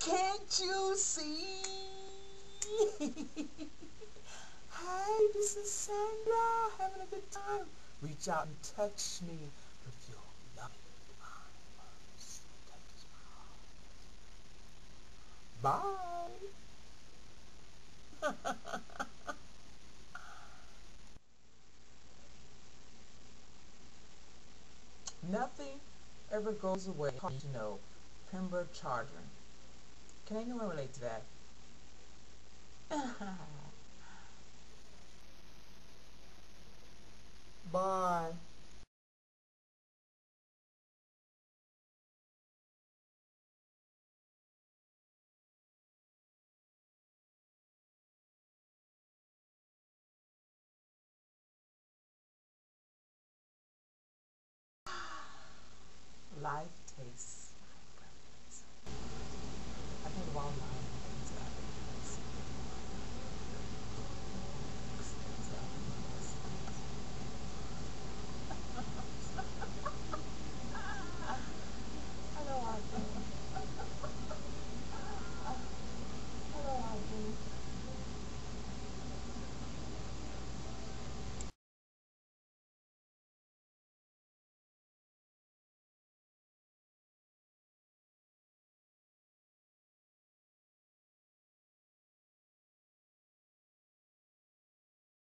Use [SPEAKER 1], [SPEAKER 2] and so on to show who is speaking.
[SPEAKER 1] can't you see? hey, this is Sandra, having a good time. Reach out and touch me with your loving arms. Touches my. Bye. Nothing ever goes away. You know, Pema Chödrön. Can anyone relate to that? Bye. Life tastes